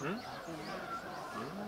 응? 아, 응?